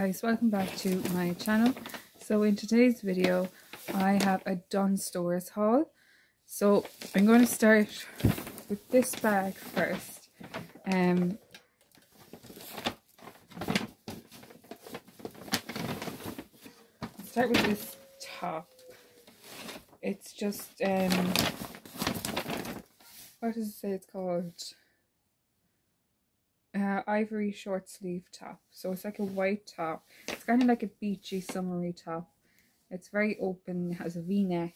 guys welcome back to my channel. So in today's video I have a Dunnes Stores haul. So I'm going to start with this bag first. Um start with this top. It's just um what does it say it's called uh, ivory short sleeve top. So it's like a white top. It's kind of like a beachy summery top. It's very open, it has a v-neck.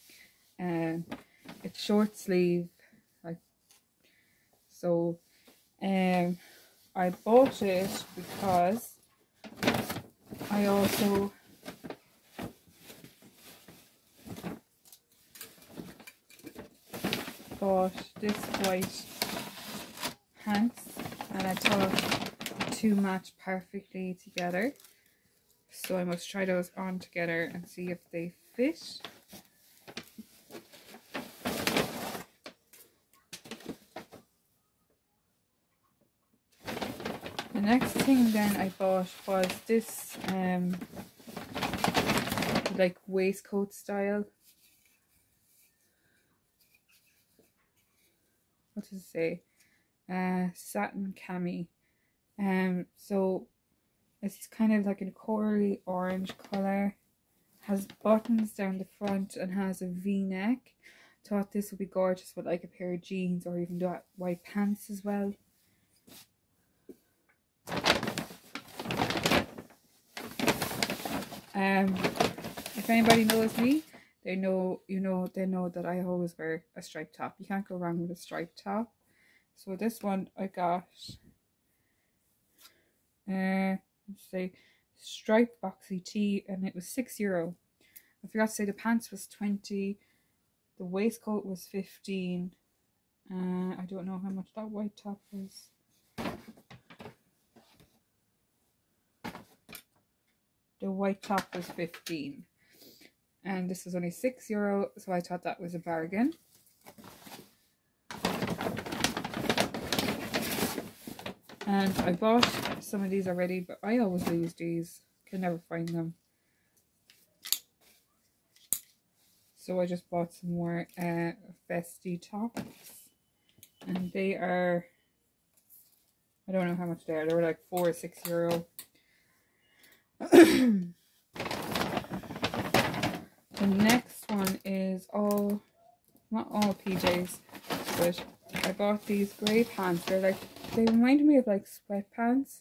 and um, it's short sleeve. Like so um I bought it because I also bought this white pants and I thought two match perfectly together. So I must try those on together and see if they fit. The next thing then I bought was this um like waistcoat style. What does it say? Uh, satin cami. Um, so it's kind of like a corally orange colour. Has buttons down the front and has a v-neck. Thought this would be gorgeous with like a pair of jeans or even white pants as well. Um, if anybody knows me, they know you know they know that I always wear a striped top. You can't go wrong with a striped top. So this one I got, uh, let's say, striped boxy tee, and it was six euro. I forgot to say the pants was 20, the waistcoat was 15. Uh, I don't know how much that white top was. The white top was 15 and this was only 6 euro so I thought that was a bargain. And I bought some of these already, but I always lose these. Can never find them. So I just bought some more uh, Vesty tops. And they are, I don't know how much they are. They were like four or six euro. the next one is all, not all PJs, but I bought these grey pants. They're like they remind me of like sweatpants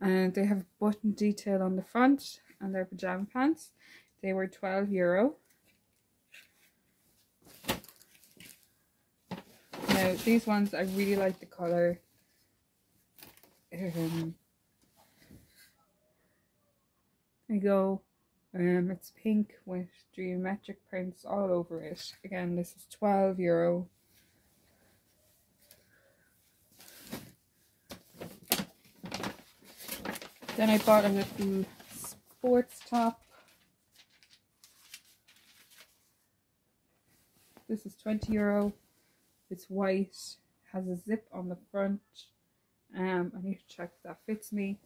and they have button detail on the front and they're pajama pants. They were 12 euro. Now these ones I really like the colour. Um, you go. Um, it's pink with geometric prints all over it. Again, this is 12 euro. Then I bought a little sports top. This is 20 euro. It's white, has a zip on the front. Um, I need to check if that fits me.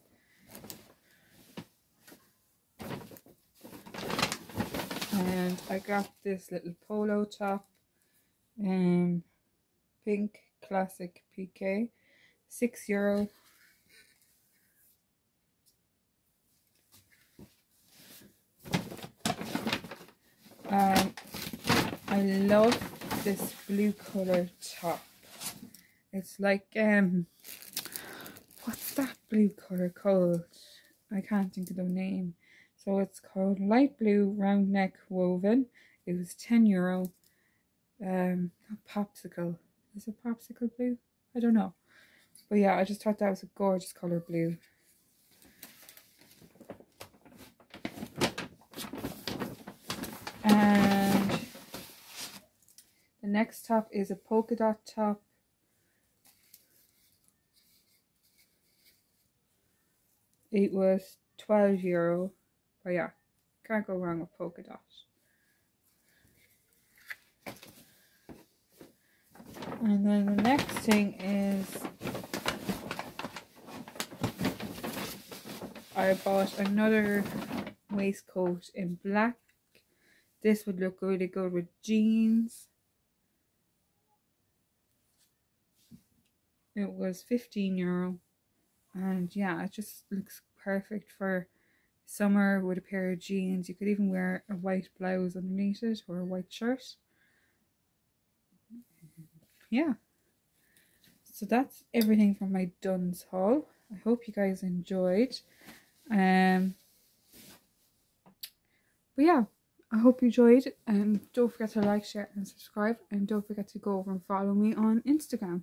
And I got this little polo top. Um, pink classic piqué. 6 euro. Um, I love this blue color top. It's like, um, what's that blue color called? I can't think of the name. So it's called light blue round neck woven. It was 10 euro. Um, popsicle. Is it popsicle blue? I don't know. But yeah, I just thought that was a gorgeous color blue. Next top is a polka dot top. It was 12 euro. But yeah, can't go wrong with polka dots. And then the next thing is I bought another waistcoat in black. This would look really good with jeans. It was 15 euro. And yeah, it just looks perfect for summer with a pair of jeans. You could even wear a white blouse underneath it or a white shirt. Yeah. So that's everything from my Dunnes haul. I hope you guys enjoyed. Um, but yeah, I hope you enjoyed. And don't forget to like, share, and subscribe. And don't forget to go over and follow me on Instagram.